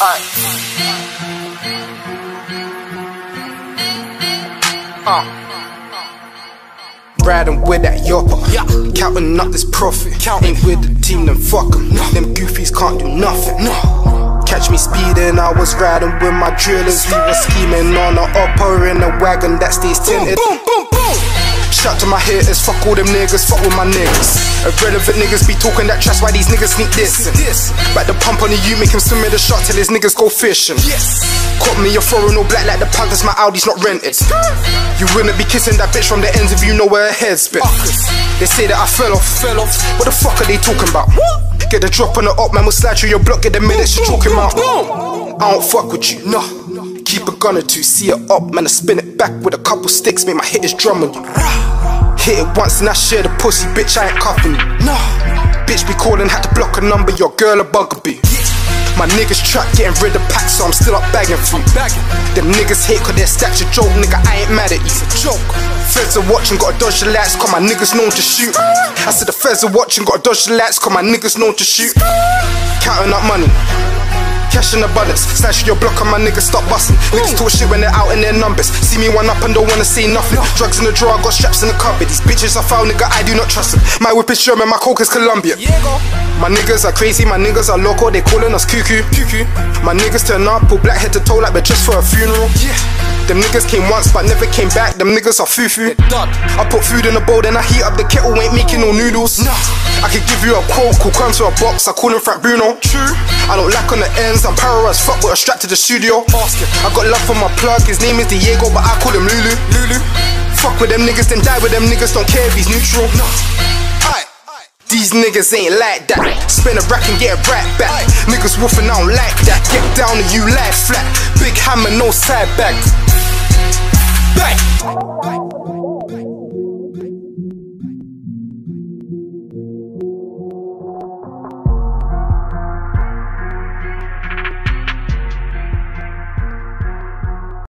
Alright. Uh. Riding with that yopper, yeah. counting up this profit. Counting. Ain't with the team, then fuck em. No. Them goofies can't do nothing. No. Catch me speeding, I was riding with my drillers. We were scheming on a upper in a wagon that stays tinted. Boom, boom, boom, Shout to my haters, fuck all them niggas, fuck with my niggas. Irrelevant niggas be talking that trash, why these niggas sneak this? Back the pump on the U, make him swim in the shot till his niggas go fishing. Yes. Caught me a foreign all black like the Panthers, my Audi's not rented. You wouldn't be kissing that bitch from the ends if you know where her head's been. They say that I fell off, fell off. What the fuck are they talking about? Get the drop on the up, man, we'll slide through your block, get the minutes you're talking about. I don't fuck with you, no. Keep a gun or two, see it up, man, I spin it back with a couple sticks, make my hitters drum on you. Hit it once and I share the pussy, bitch, I ain't cuffing you. No. Bitch be calling, had to block a number, your girl a bugaboo. My niggas trap getting rid of packs, so I'm still up bagging for bagging. Them niggas hate cause their stats a joke, nigga, I ain't mad at you. It's a joke. Feds are watching, gotta dodge the lights, cause my niggas known to shoot. I said the feds are watching, gotta dodge the lights, cause my niggas known to shoot. Counting up money. Cash in abundance, snatch your block on my niggas stop busting. Niggas talk shit when they're out in their numbers. See me one up and don't wanna see nothing. Drugs in the drawer, got straps in the cupboard. These bitches I found, nigga, I do not trust them. My whip is German, my coke is Colombian. My niggas are crazy, my niggas are loco, they calling us cuckoo. cuckoo. My niggas turn up, pull black head to toe like they're just for a funeral. Yeah. Them niggas came once but never came back, them niggas are foo-foo. I put food in a bowl, then I heat up the kettle, ain't making no noodles. No. I could give you a quote, cool come to a box, I call him Frank Bruno. True. I don't lack on the ends, I'm power as fuck, but a strap to the studio. I got love for my plug, his name is Diego, but I call him Lulu. Lulu. Fuck with them niggas, then die with them niggas, don't care if he's neutral. These niggas ain't like that. Spin a rack and get a rat back. Niggas woofing, I don't like that. Get down and you lie flat. Big hammer, no side back. Back.